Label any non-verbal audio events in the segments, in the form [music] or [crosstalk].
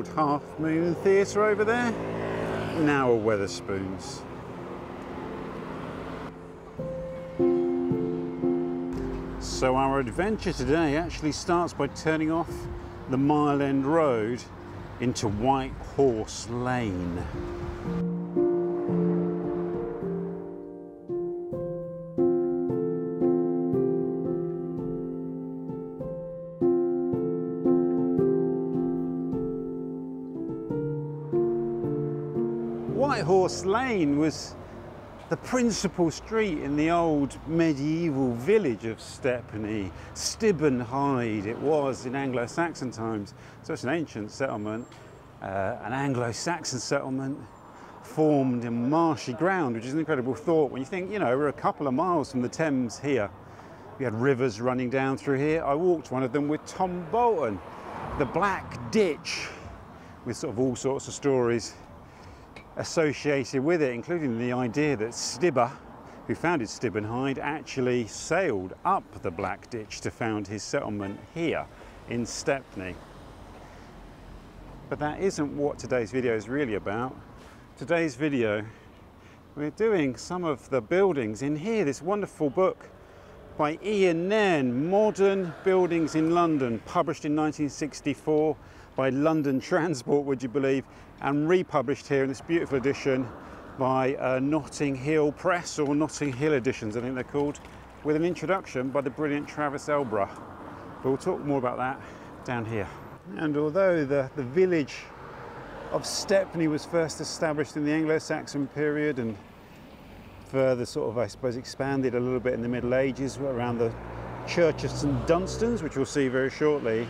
old Half Moon Theatre over there, now a Wetherspoons. So our adventure today actually starts by turning off the Mile End Road into White Horse Lane. Was the principal street in the old medieval village of Stepney, Stibben Hyde it was in Anglo-Saxon times. So it's an ancient settlement, uh, an Anglo-Saxon settlement formed in marshy ground, which is an incredible thought when you think, you know, we're a couple of miles from the Thames here. We had rivers running down through here. I walked one of them with Tom Bolton, the Black Ditch, with sort of all sorts of stories associated with it, including the idea that Stibber, who founded Stibben Hyde, actually sailed up the Black Ditch to found his settlement here in Stepney. But that isn't what today's video is really about. Today's video, we're doing some of the buildings in here, this wonderful book by Ian Nairn, Modern Buildings in London, published in 1964 by London Transport, would you believe, and republished here in this beautiful edition by uh, Notting Hill Press, or Notting Hill Editions, I think they're called, with an introduction by the brilliant Travis Elborough. But we'll talk more about that down here. And although the, the village of Stepney was first established in the Anglo-Saxon period and further sort of, I suppose, expanded a little bit in the Middle Ages around the Church of St Dunstan's, which we'll see very shortly,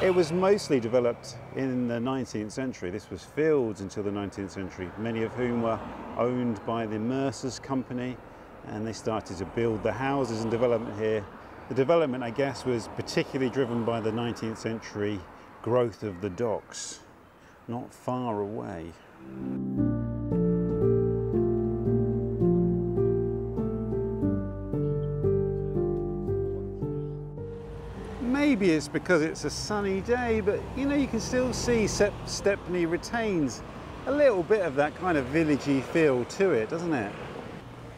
it was mostly developed in the 19th century. This was fields until the 19th century, many of whom were owned by the Mercers Company, and they started to build the houses and development here. The development, I guess, was particularly driven by the 19th century growth of the docks, not far away. Maybe it's because it's a sunny day, but you know, you can still see Stepney retains a little bit of that kind of villagey feel to it, doesn't it?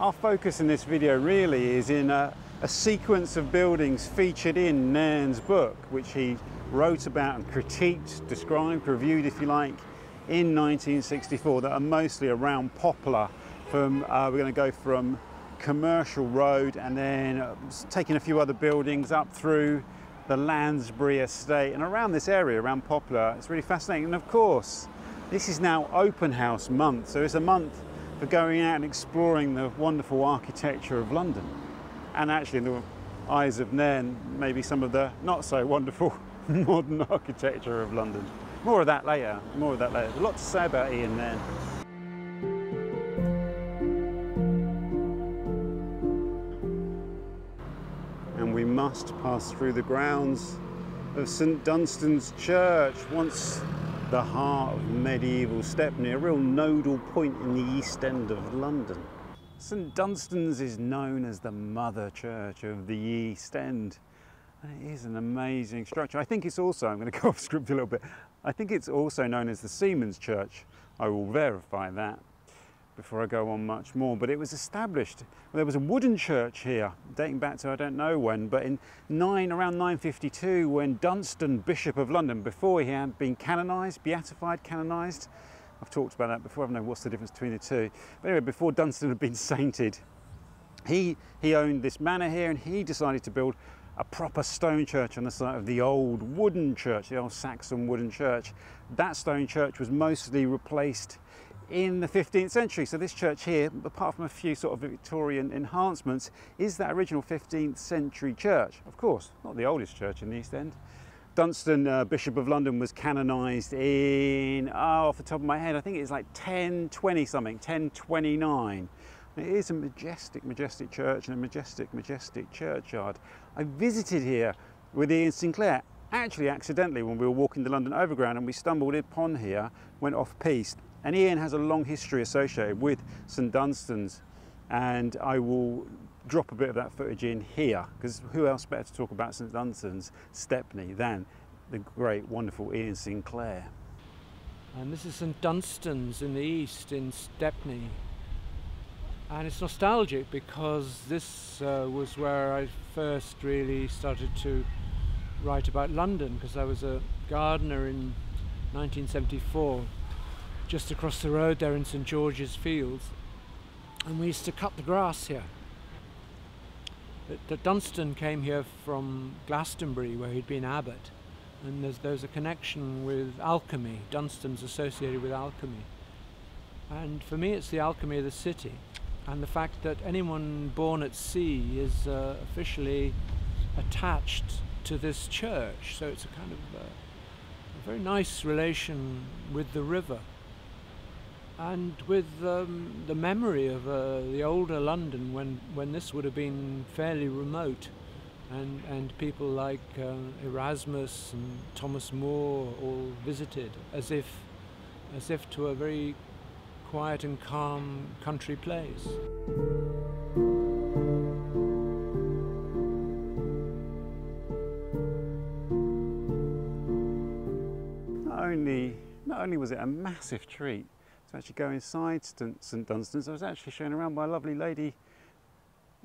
Our focus in this video really is in a, a sequence of buildings featured in Nairn's book, which he wrote about and critiqued, described, reviewed, if you like, in 1964 that are mostly around Poplar. From uh, we're going to go from Commercial Road and then uh, taking a few other buildings up through the Lansbury estate and around this area, around Poplar. It's really fascinating. And of course, this is now open house month. So it's a month for going out and exploring the wonderful architecture of London. And actually in the eyes of Nairn, maybe some of the not so wonderful [laughs] modern architecture of London. More of that later, more of that later. There's a lot to say about Ian Nairn. Must pass through the grounds of St Dunstan's Church, once the heart of medieval Stepney, a real nodal point in the East End of London. St Dunstan's is known as the mother church of the East End. It is an amazing structure. I think it's also, I'm going to go [laughs] off script a little bit, I think it's also known as the Seamen's Church. I will verify that before I go on much more. But it was established, there was a wooden church here, dating back to I don't know when, but in nine, around 952, when Dunstan, Bishop of London, before he had been canonised, beatified, canonised, I've talked about that before, I don't know what's the difference between the two. But anyway, before Dunstan had been [laughs] sainted, he, he owned this manor here and he decided to build a proper stone church on the site of the old wooden church, the old Saxon wooden church. That stone church was mostly replaced in the 15th century. So this church here, apart from a few sort of Victorian enhancements, is that original 15th century church. Of course, not the oldest church in the East End. Dunstan, uh, Bishop of London, was canonised in, oh, off the top of my head, I think it's like 1020 something, 1029. It is a majestic, majestic church and a majestic, majestic churchyard. I visited here with Iain Sinclair, actually accidentally when we were walking the London Overground and we stumbled upon here, went off piste and Iain has a long history associated with St Dunstan's and I will drop a bit of that footage in here because who else better to talk about St Dunstan's Stepney than the great, wonderful Iain Sinclair. And this is St Dunstan's in the east in Stepney. And it's nostalgic because this uh, was where I first really started to write about London because I was a gardener in 1974 just across the road there in St George's Fields and we used to cut the grass here. That Dunstan came here from Glastonbury where he'd been abbot and there's, there's a connection with alchemy. Dunstan's associated with alchemy. And for me it's the alchemy of the city and the fact that anyone born at sea is uh, officially attached to this church. So it's a kind of uh, a very nice relation with the river and with um, the memory of uh, the older London when, when this would have been fairly remote and, and people like uh, Erasmus and Thomas More all visited as if, as if to a very quiet and calm country place. Not only, not only was it a massive treat actually go inside St Dunstan's, I was actually shown around by a lovely lady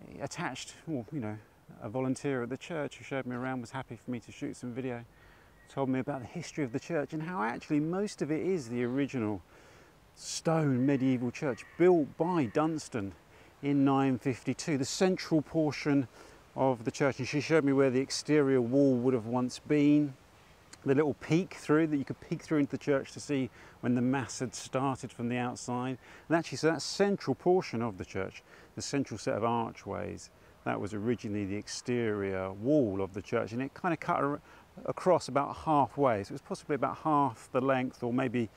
eh, attached, well, you know, a volunteer at the church who showed me around, was happy for me to shoot some video, told me about the history of the church and how actually most of it is the original stone medieval church built by Dunstan in 952, the central portion of the church. And she showed me where the exterior wall would have once been, the little peek through that you could peek through into the church to see when the mass had started from the outside. And actually, so that central portion of the church, the central set of archways, that was originally the exterior wall of the church, and it kind of cut across about halfway. So it was possibly about half the length, or maybe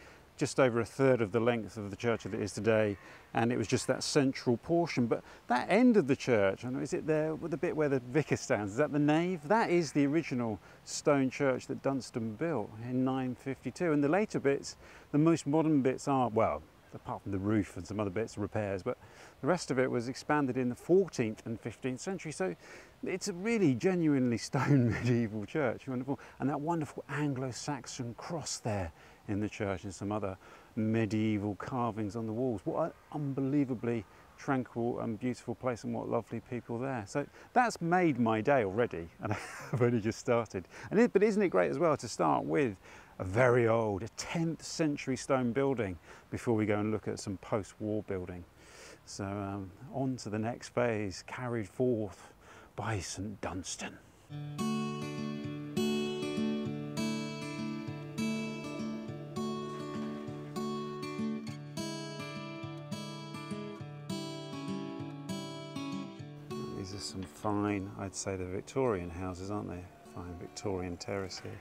just over a third of the length of the church that it is today, and it was just that central portion. But that end of the church, know, is it there with the bit where the vicar stands? Is that the nave? That is the original stone church that Dunstan built in 952. And the later bits, the most modern bits are, well, apart from the roof and some other bits of repairs, but the rest of it was expanded in the 14th and 15th century. So it's a really genuinely [laughs] stone medieval church, wonderful. And that wonderful Anglo-Saxon cross there in the church and some other medieval carvings on the walls. What an unbelievably tranquil and beautiful place and what lovely people there. So that's made my day already [laughs] and I've only just started. And it, but isn't it great as well to start with a very old, a 10th century stone building before we go and look at some post-war building. So um, on to the next phase, carried forth by St Dunstan. Fine, I'd say the Victorian houses, aren't they? Fine Victorian terrace here.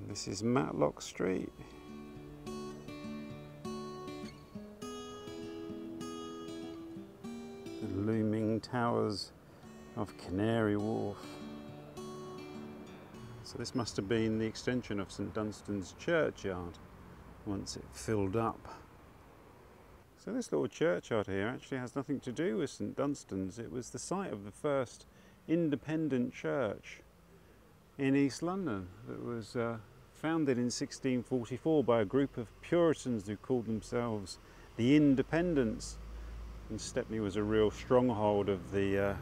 And this is Matlock Street. The looming towers of Canary Wharf. So this must have been the extension of St Dunstan's churchyard once it filled up. So this little churchyard here actually has nothing to do with St Dunstan's. It was the site of the first independent church in East London that was uh, founded in 1644 by a group of Puritans who called themselves the Independents. And Stepney was a real stronghold of the uh,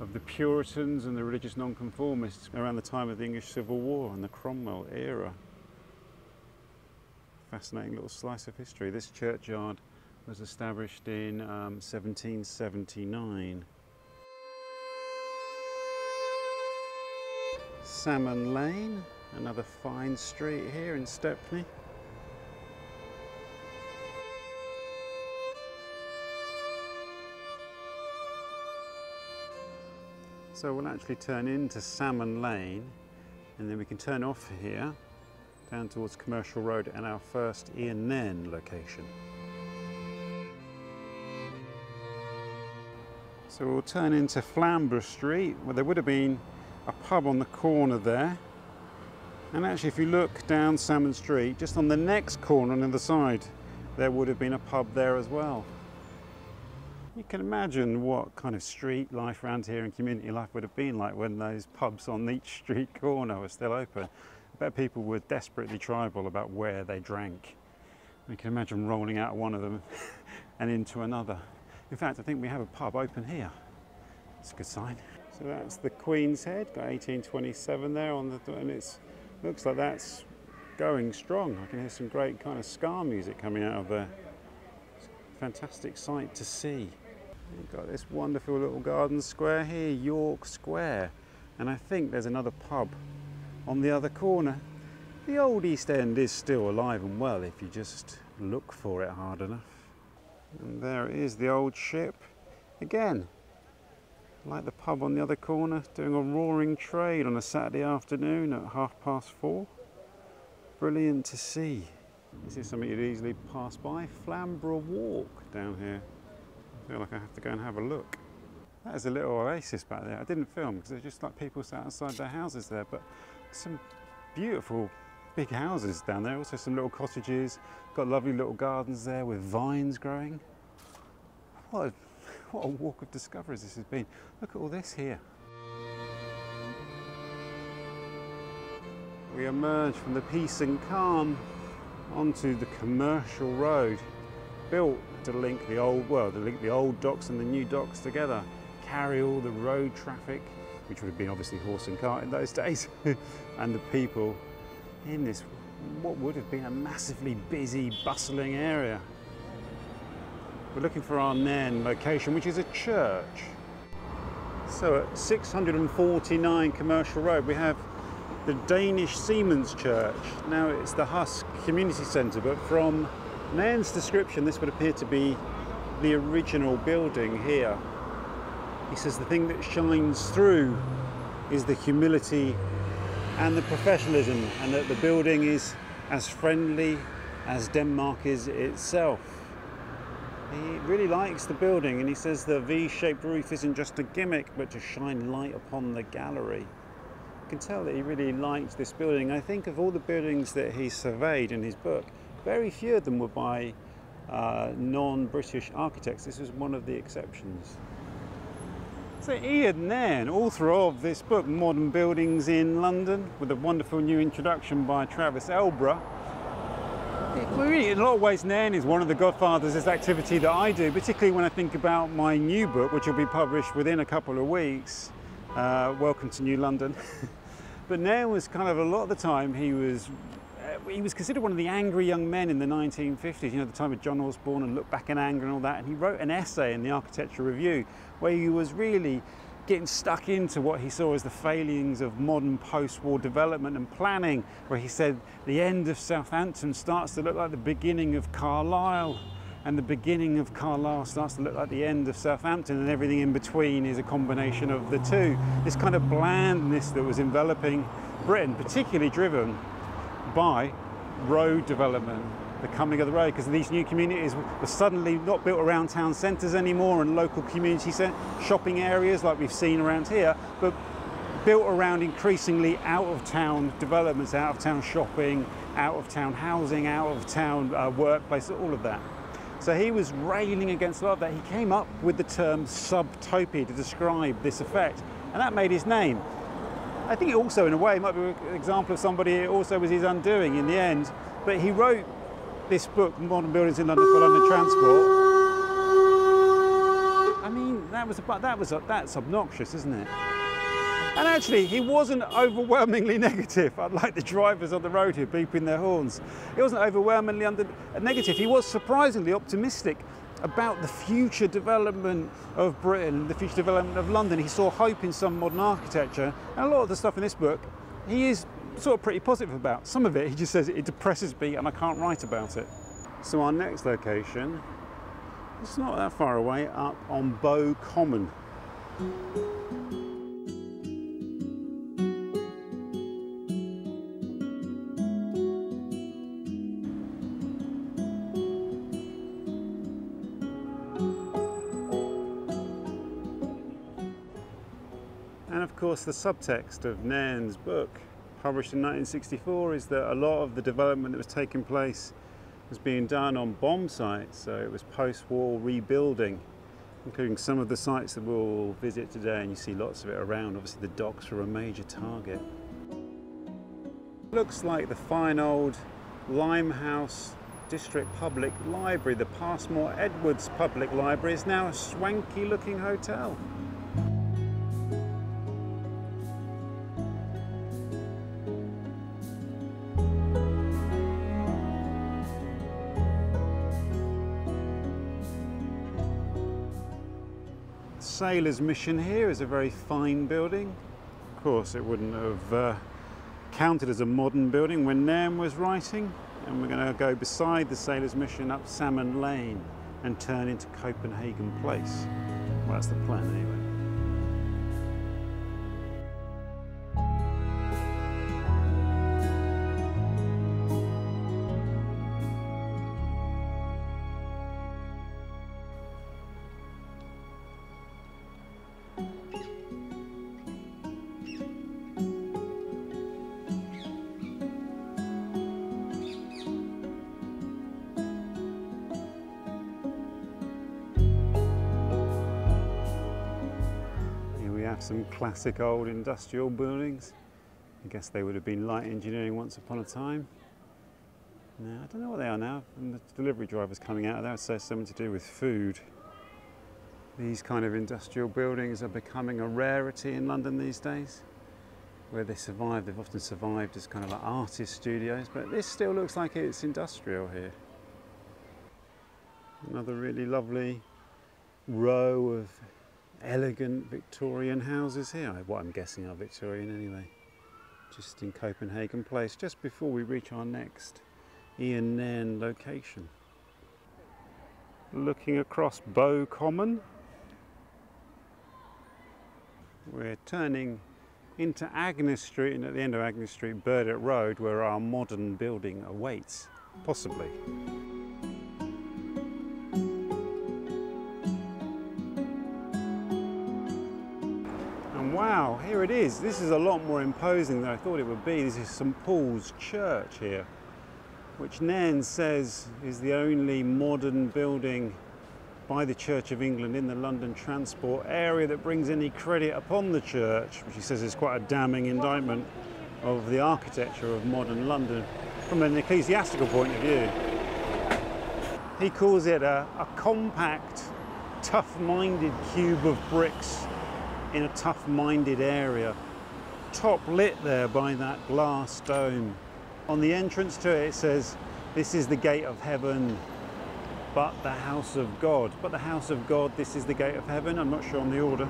of the Puritans and the religious nonconformists around the time of the English Civil War and the Cromwell era. Fascinating little slice of history. This churchyard was established in um, 1779. Salmon Lane, another fine street here in Stepney. So we'll actually turn into Salmon Lane and then we can turn off here down towards Commercial Road and our first Ian Nairn location. So we'll turn into Flamborough Street where there would have been a pub on the corner there. And actually if you look down Salmon Street, just on the next corner on the other side, there would have been a pub there as well. You can imagine what kind of street life around here and community life would have been like when those pubs on [laughs] each street corner were still open. I bet people were desperately tribal about where they drank. You can imagine rolling out of one of them [laughs] and into another. In fact, I think we have a pub open here. It's a good sign. So that's the Queen's Head, got 1827 there on the, and it looks like that's going strong. I can hear some great kind of ska music coming out of there. Fantastic sight to see. You've got this wonderful little garden square here, York Square, and I think there's another pub on the other corner. The old East End is still alive and well if you just look for it hard enough. And there it is, the old ship. Again, like the pub on the other corner, doing a roaring trade on a Saturday afternoon at half past four. Brilliant to see. This is something you'd easily pass by. Flamborough Walk down here. I feel like I have to go and have a look. That is a little oasis back there. I didn't film because there's just like people sat outside their houses there, but some beautiful big houses down there. Also some little cottages. Got lovely little gardens there with vines growing. What a, what a walk of discoveries this has been. Look at all this here. We emerge from the peace and calm onto the commercial road built to link the old well to link the old docks and the new docks together carry all the road traffic which would have been obviously horse and cart in those [laughs] days and the people in this what would have been a massively busy bustling area we're looking for our Nairn location which is a church so at 649 commercial road we have the Danish Seamen's Church. Now it's the Husk Community Centre, but from Nairn's description, this would appear to be the original building here. He says the thing that shines through is the humility and the professionalism, and that the building is as friendly as Denmark is itself. He really likes the building, and he says the V shaped roof isn't just a gimmick, but to shine light upon the gallery. You can tell that he really liked this building. I think of all the buildings that he surveyed in his book, very few of them were by uh, non-British architects. This was one of the exceptions. So Ian Nairn, author of this book, Modern Buildings in London, with a wonderful new introduction by Travis Elborough. Really, in a lot of ways, Nairn is one of the godfathers of this activity that I do, particularly when I think about my new book, which will be published within a couple of weeks, uh, Welcome to New London. [laughs] but Nairn was kind of a lot of the time he was he was considered one of the angry young men in the 1950s, you know, the time of John Osborne and Look Back in Anger and all that. And he wrote an essay in the Architecture Review where he was really getting stuck into what he saw as the failings of modern post-war development and planning, where he said the end of Southampton starts to look like the beginning of Carlisle and the beginning of Carlisle starts to look like the end of Southampton and everything in between is a combination of the two. This kind of blandness that was enveloping Britain, particularly driven by road development, the coming of the road, because these new communities were suddenly not built around town centres anymore and local community shopping areas like we've seen around here, but built around increasingly out of town developments, out of town shopping, out of town housing, out of town uh, workplace, all of that. So he was railing against a lot of that. He came up with the term subtopia to describe this effect, and that made his name. I think it also, in a way, might be an example of somebody it also was his undoing in the end. But he wrote this book, Modern Buildings in London for London Transport. I mean, that was about, that was that's obnoxious, isn't it? And actually, he wasn't overwhelmingly [laughs] negative, unlike the drivers on the road here beeping their horns. He wasn't overwhelmingly under, negative. He was surprisingly optimistic about the future development of Britain, the future development of London. He saw hope in some modern architecture. And a lot of the stuff in this book, he is sort of pretty positive about. Some of it, he just says it depresses me and I can't write about it. So our next location, it's not that far away, up on Bow Common. The subtext of Nairn's book, published in 1964, is that a lot of the development that was taking place was being done on bomb sites, so it was post-war rebuilding. including some of the sites that we'll visit today, and you see lots of it around. Obviously, the docks were a major target. Looks like the fine old Limehouse District Public Library, the Passmore Edwards Public Library, is now a swanky looking hotel. Sailor's Mission here is a very fine building. Of course, it wouldn't have uh, counted as a modern building when Nairn was writing. And we're going to go beside the Sailor's Mission up Salmon Lane and turn into Copenhagen Place. Well, that's the plan anyway. Some classic old industrial buildings. I guess they would have been light engineering once upon a time. Now, I don't know what they are now. And the delivery drivers coming out of there, say something to do with food. These kind of industrial buildings are becoming a rarity in London these days. Where they survive, they've often survived as kind of like artist studios, but this still looks like it's industrial here. Another really lovely row of elegant Victorian houses here. What I'm guessing are Victorian anyway. Just in Copenhagen Place, just before we reach our next Ian Nairn location. Looking across Bow Common, we're turning into Agnes Street and at the end of Agnes Street, Burdett Road, where our modern building awaits, possibly. And wow, here it is. This is a lot more imposing than I thought it would be. This is St Paul's Church here, which Nairn says is the only modern building by the Church of England in the London transport area that brings any credit upon the church, which he says is quite a damning indictment of the architecture of modern London from an ecclesiastical point of view. He calls it a, a compact, tough-minded cube of bricks in a tough-minded area, top lit there by that glass dome. On the entrance to it, it says, this is the gate of heaven, but the house of God. But the house of God, this is the gate of heaven. I'm not sure on the order.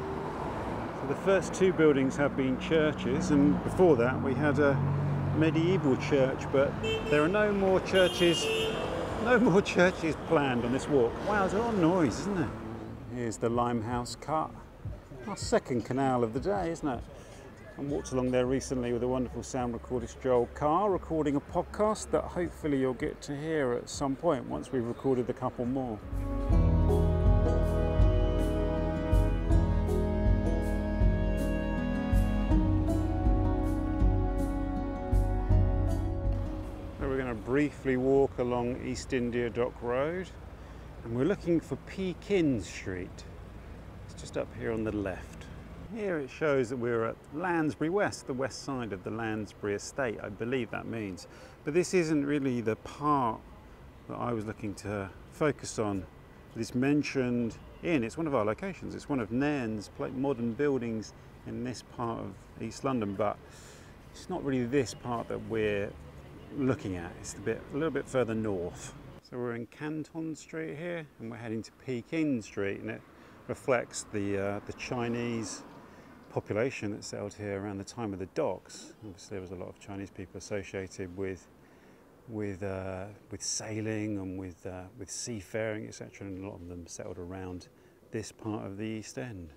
So the first two buildings have been churches, and before that we had a medieval church, but there are no more churches, no more [laughs] churches planned on this walk. Wow, there's a lot of noise, isn't there? Here's the Limehouse Cut. Our second canal of the day, isn't it? I walked along there recently with a wonderful sound recordist Joel Carr recording a podcast that hopefully you'll get to hear at some point once we've recorded a couple more. Now we're going to briefly walk along East India Dock Road and we're looking for Pekin Street It's just up here on the left. Here it shows that we're at Lansbury West, the west side of the Lansbury estate, I believe that means. But this isn't really the part that I was looking to focus on. It's mentioned in, it's one of our locations, it's one of Nairn's modern buildings in this part of East London, but it's not really this part that we're looking at. It's a bit, a little bit further north. So we're in Canton Street here, and we're heading to Pekin Street, and it reflects the, uh, the Chinese population that settled here around the time of the docks. Obviously, there was a lot of Chinese people associated with with uh, with sailing and with uh, with seafaring, etc. And a lot of them settled around this part of the East End.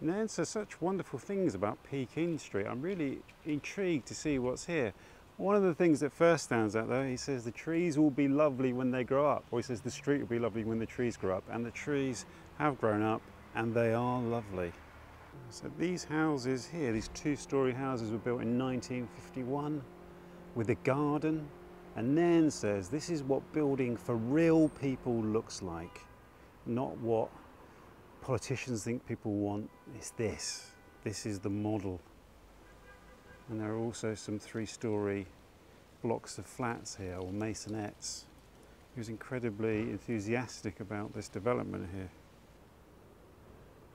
Nairn says such wonderful things about Pekin Street. I'm really intrigued to see what's here. One of the things that first stands out though, he says the trees will be lovely when they grow up, or he says the street will be lovely when the trees grow up, and the trees have grown up and they are lovely. So these houses here, these two-storey houses were built in 1951 with a garden, and Nairn says this is what building for real people looks like, not what politicians think people want It's this. This is the model. And there are also some three story blocks of flats here, or maisonettes. He was incredibly enthusiastic about this development here.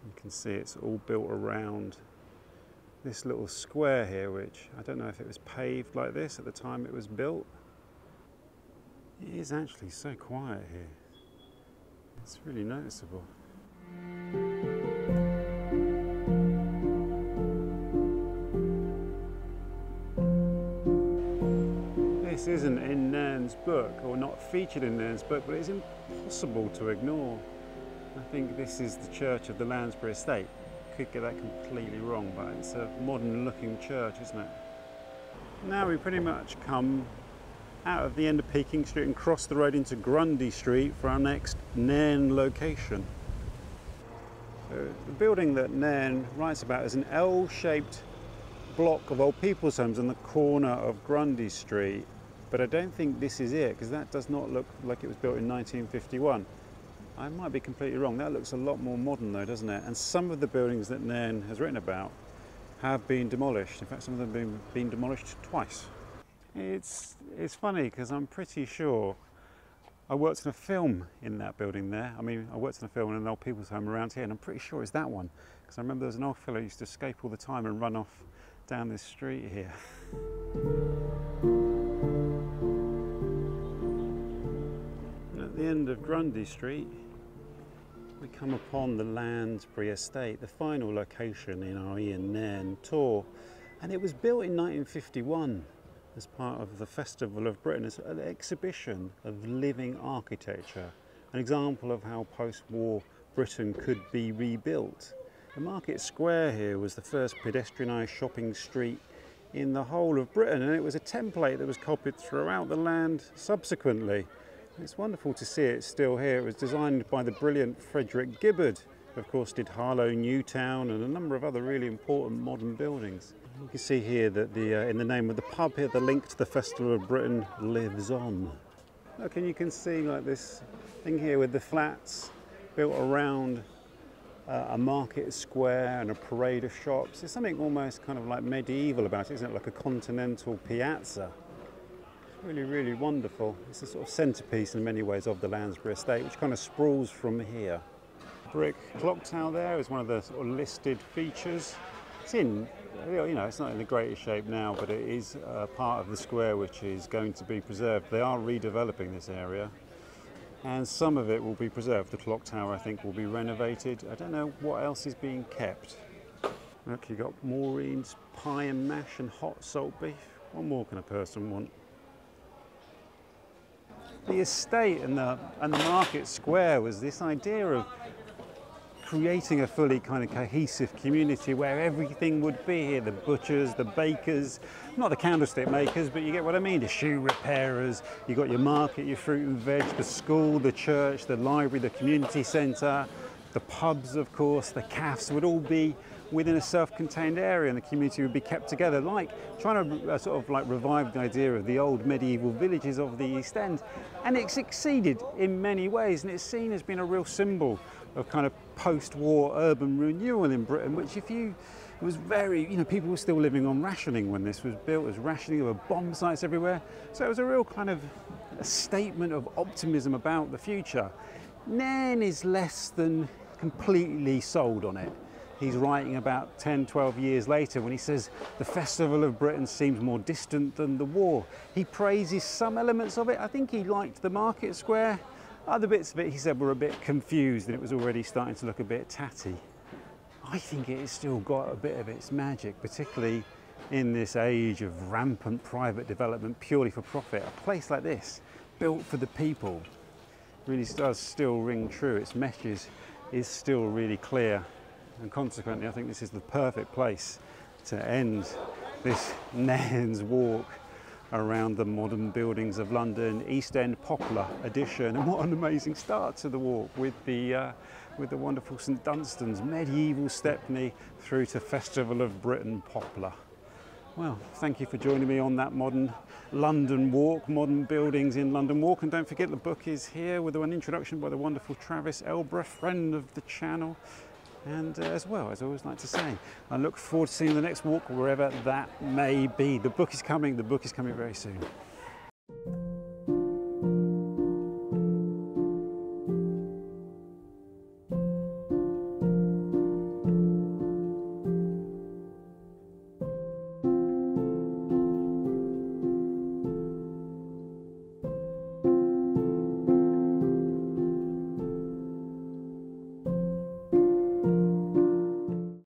You can see it's all built around this little square here, which I don't know if it was paved like this at the time it was built. It is actually so quiet here. It's really noticeable. This isn't in Nairn's book, or not featured in Nairn's book, but it's impossible to ignore. I think this is the church of the Lansbury estate. Could get that completely wrong, but it's a modern looking church, isn't it? Now we pretty much come out of the end of Pekin Street and cross the road into Grundy Street for our next Nairn location. So the building that Nairn writes about is an L-shaped block of old people's homes on the corner of Grundy Street but I don't think this is it because that does not look like it was built in 1951. I might be completely wrong. That looks a lot more modern though, doesn't it? And some of the buildings that Nairn has written about have been demolished. In fact, some of them have been, been demolished twice. It's, it's funny because I'm pretty sure I worked in a film in that building there. I mean, I worked in a film in an old people's home around here and I'm pretty sure it's that one because I remember there was an old fellow who used to escape all the time and run off down this street here. [laughs] At the end of Grundy Street, we come upon the Lansbury Estate, the final location in our Ian Nairn tour. And it was built in 1951 as part of the Festival of Britain as an exhibition of living architecture, an example of how post-war Britain could be rebuilt. The Market Square here was the first pedestrianised shopping street in the whole of Britain and it was a template that was copied throughout the land subsequently. It's wonderful to see it still here. It was designed by the brilliant Frederick Gibberd. Who, of course, did Harlow Newtown and a number of other really important modern buildings. You can see here that the, uh, in the name of the pub here, the link to the Festival of Britain lives on. Look, and you can see like this thing here with the flats built around uh, a market square and a parade of shops. There's something almost kind of like medieval about it, isn't it? Like a continental piazza. Really, really wonderful. It's a sort of centrepiece in many ways of the Lansbury estate, which kind of sprawls from here. Brick clock tower there is one of the sort of listed features. It's in, you know, it's not in the greatest shape now, but it is uh, part of the square which is going to be preserved. They are redeveloping this area, and some of it will be preserved. The clock tower, I think, will be renovated. I don't know what else is being kept. Look, you've got Maureen's pie and mash and hot salt beef. What more can a person want? The estate and the, and the market square was this idea of creating a fully kind of cohesive community where everything would be here the butchers, the bakers, not the candlestick makers, but you get what I mean the shoe repairers, you got your market, your fruit and veg, the school, the church, the library, the community centre, the pubs, of course, the cafes would all be within a self-contained area and the community would be kept together like trying to uh, sort of like revive the idea of the old medieval villages of the East End and it succeeded in many ways and it's seen as being a real symbol of kind of post-war urban renewal in Britain which if you it was very, you know, people were still living on rationing when this was built. It was rationing, there were bomb sites everywhere. So it was a real kind of a statement of optimism about the future. Nairn is less than completely sold on it he's writing about 10, 12 years later when he says the Festival of Britain seems more distant than the war. He praises some elements of it. I think he liked the market square. Other bits of it he said were a bit confused and it was already starting to look a bit tatty. I think it has still got a bit of its magic, particularly in this age of rampant private development purely for profit. A place like this, built for the people, really does still ring true. Its message is still really clear and consequently I think this is the perfect place to end this [laughs] Nairn's walk around the modern buildings of London, East End Poplar edition. And what an amazing start to the walk with the, uh, with the wonderful St Dunstan's medieval Stepney through to Festival of Britain Poplar. Well, thank you for joining me on that modern London walk, modern buildings in London walk. And don't forget the book is here with an introduction by the wonderful Travis Elborough, friend of the channel. And uh, as well, as I always like to say, I look forward to seeing the next walk wherever that may be. The book is coming, the book is coming very soon.